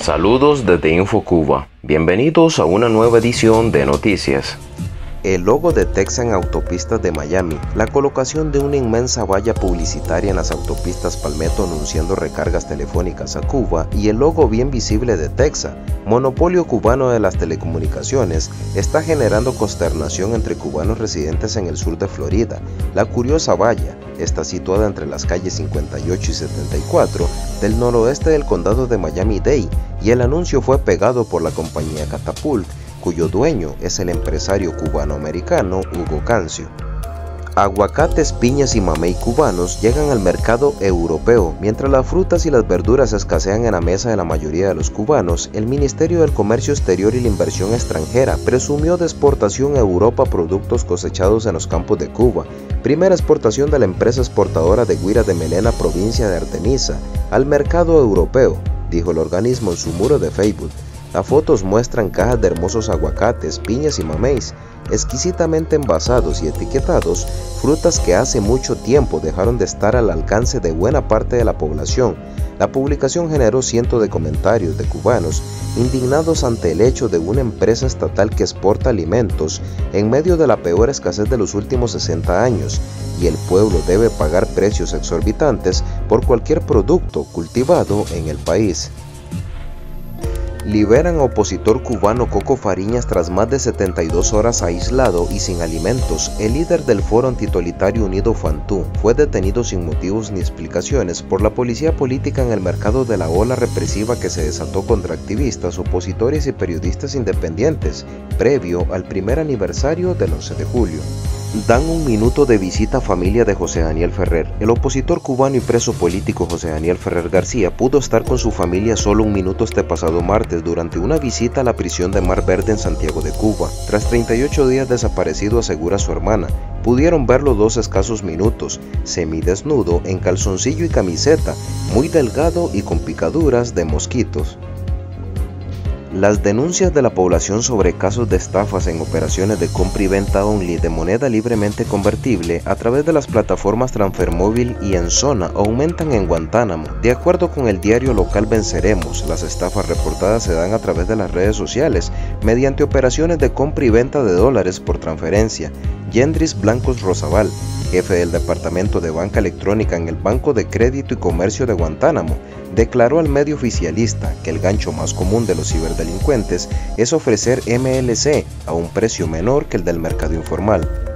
Saludos desde InfoCuba. Bienvenidos a una nueva edición de Noticias. El logo de Texan Autopistas de Miami, la colocación de una inmensa valla publicitaria en las autopistas Palmetto anunciando recargas telefónicas a Cuba y el logo bien visible de Texas, monopolio cubano de las telecomunicaciones, está generando consternación entre cubanos residentes en el sur de Florida. La curiosa valla está situada entre las calles 58 y 74 del noroeste del condado de Miami-Dade y el anuncio fue pegado por la compañía Catapult cuyo dueño es el empresario cubano-americano Hugo Cancio. Aguacates, piñas y mamey cubanos llegan al mercado europeo. Mientras las frutas y las verduras escasean en la mesa de la mayoría de los cubanos, el Ministerio del Comercio Exterior y la Inversión Extranjera presumió de exportación a Europa productos cosechados en los campos de Cuba. Primera exportación de la empresa exportadora de guira de Melena, provincia de Artemisa, al mercado europeo, dijo el organismo en su muro de Facebook. Las fotos muestran cajas de hermosos aguacates, piñas y mameis, exquisitamente envasados y etiquetados, frutas que hace mucho tiempo dejaron de estar al alcance de buena parte de la población. La publicación generó cientos de comentarios de cubanos indignados ante el hecho de una empresa estatal que exporta alimentos en medio de la peor escasez de los últimos 60 años y el pueblo debe pagar precios exorbitantes por cualquier producto cultivado en el país. Liberan a opositor cubano Coco Fariñas tras más de 72 horas aislado y sin alimentos. El líder del Foro Antitolitario Unido Fantú fue detenido sin motivos ni explicaciones por la policía política en el mercado de la ola represiva que se desató contra activistas, opositores y periodistas independientes, previo al primer aniversario del 11 de julio dan un minuto de visita a familia de José Daniel Ferrer. El opositor cubano y preso político José Daniel Ferrer García pudo estar con su familia solo un minuto este pasado martes durante una visita a la prisión de Mar Verde en Santiago de Cuba. Tras 38 días desaparecido, asegura su hermana, pudieron verlo dos escasos minutos, semidesnudo, en calzoncillo y camiseta, muy delgado y con picaduras de mosquitos. Las denuncias de la población sobre casos de estafas en operaciones de compra y venta online de moneda libremente convertible a través de las plataformas Transfermóvil y en zona aumentan en Guantánamo. De acuerdo con el diario local Venceremos, las estafas reportadas se dan a través de las redes sociales mediante operaciones de compra y venta de dólares por transferencia. Yendris Blancos Rosabal, jefe del Departamento de Banca Electrónica en el Banco de Crédito y Comercio de Guantánamo, declaró al medio oficialista que el gancho más común de los ciberdelincuentes es ofrecer MLC a un precio menor que el del mercado informal.